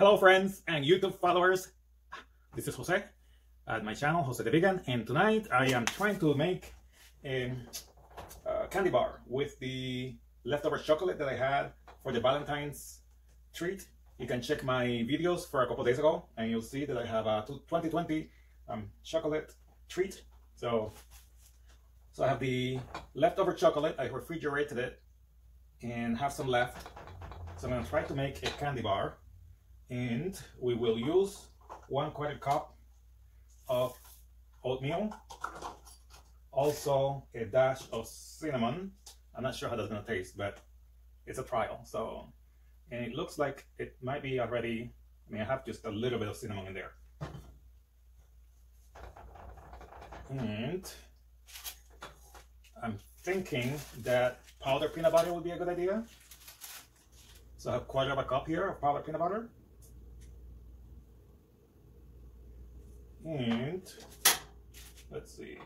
Hello friends and YouTube followers. This is Jose at my channel, Jose the Vegan, and tonight I am trying to make a, a candy bar with the leftover chocolate that I had for the Valentine's treat. You can check my videos for a couple days ago and you'll see that I have a 2020 um, chocolate treat. So, so I have the leftover chocolate, I refrigerated it and have some left. So I'm gonna try to make a candy bar and we will use one quarter cup of oatmeal, also a dash of cinnamon. I'm not sure how that's gonna taste, but it's a trial. So, and it looks like it might be already, I mean, I have just a little bit of cinnamon in there. And I'm thinking that powdered peanut butter would be a good idea. So I have quarter of a cup here of powdered peanut butter. And let's see.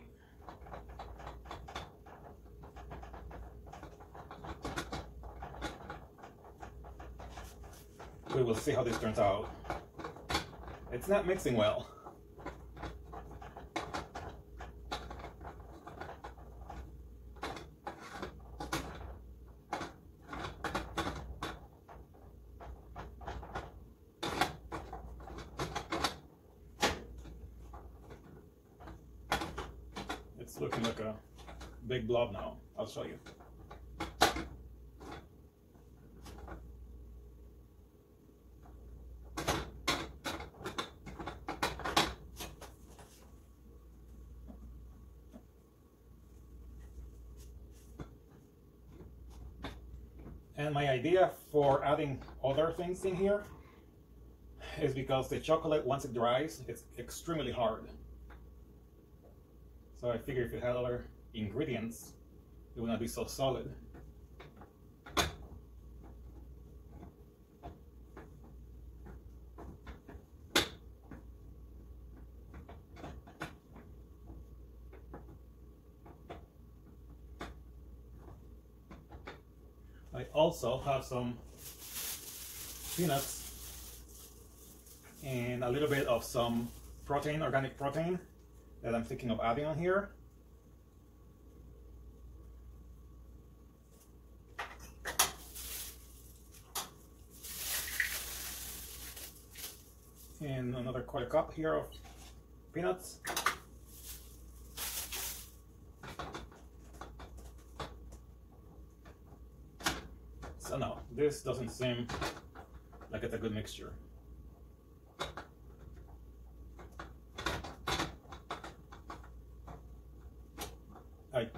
We will see how this turns out. It's not mixing well. It's looking like a big blob now. I'll show you. And my idea for adding other things in here is because the chocolate, once it dries, it's extremely hard. So I figure if it had other ingredients, it would not be so solid. I also have some peanuts and a little bit of some protein, organic protein that I'm thinking of adding on here. And another quarter cup here of peanuts. So no, this doesn't seem like it's a good mixture.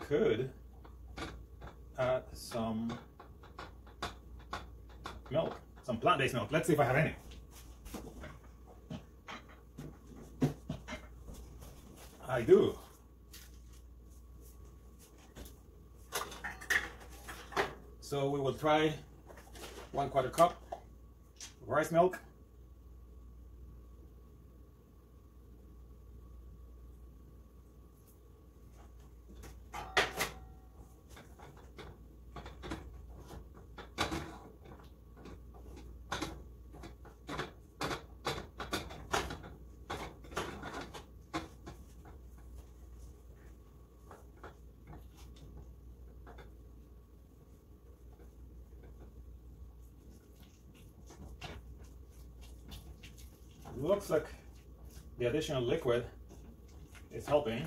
Could add some milk, some plant-based milk. Let's see if I have any. I do. So we will try one quarter cup of rice milk. Looks like the additional liquid is helping.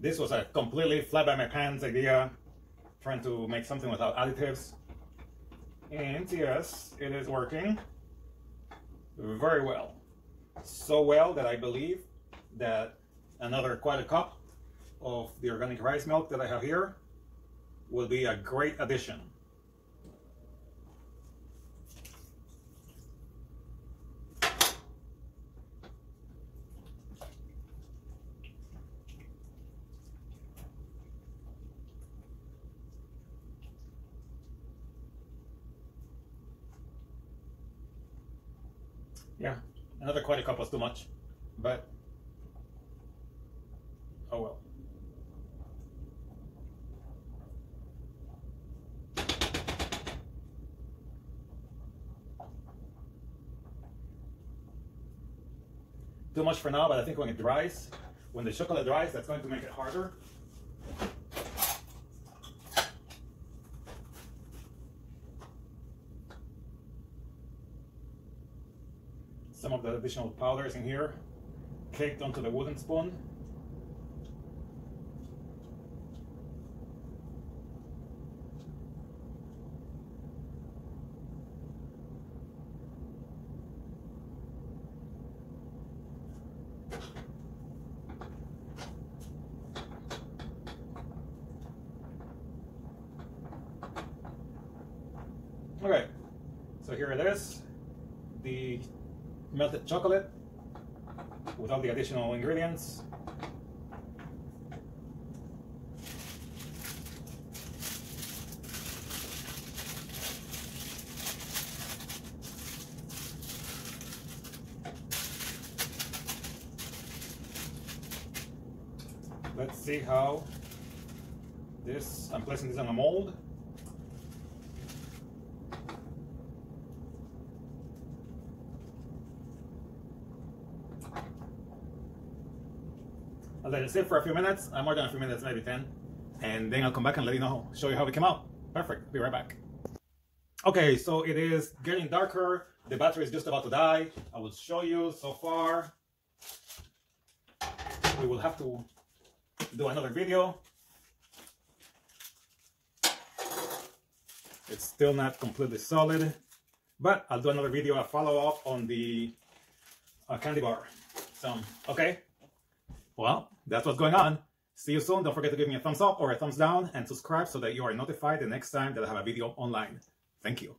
This was a completely flat by my pants idea, trying to make something without additives. And yes, it is working very well. So well that I believe that another quite a cup of the organic rice milk that I have here will be a great addition. Yeah, another quarter cup was too much, but oh well. Too much for now, but I think when it dries, when the chocolate dries, that's going to make it harder. Some of the additional powders in here caked onto the wooden spoon. Okay, so here it is, the melted chocolate with all the additional ingredients. Let's see how this, I'm placing this on a mold. I'll let it sit for a few minutes, uh, more than a few minutes, maybe 10. And then I'll come back and let you know, show you how it came out. Perfect, be right back. Okay, so it is getting darker. The battery is just about to die. I will show you so far. We will have to do another video. It's still not completely solid, but I'll do another video, a follow up on the uh, candy bar. So, okay. Well, that's what's going on. See you soon. Don't forget to give me a thumbs up or a thumbs down and subscribe so that you are notified the next time that I have a video online. Thank you.